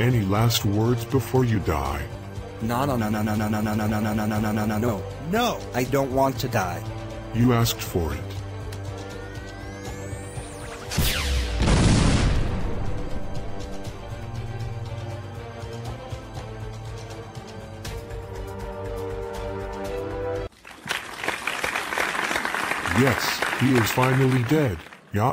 Any last words before you die? No, no, no, no, no, no, no, no, no, no, no, no, no, no, no, no. No, I don't want to die. You asked for it. Yes, he is finally dead. Yeah.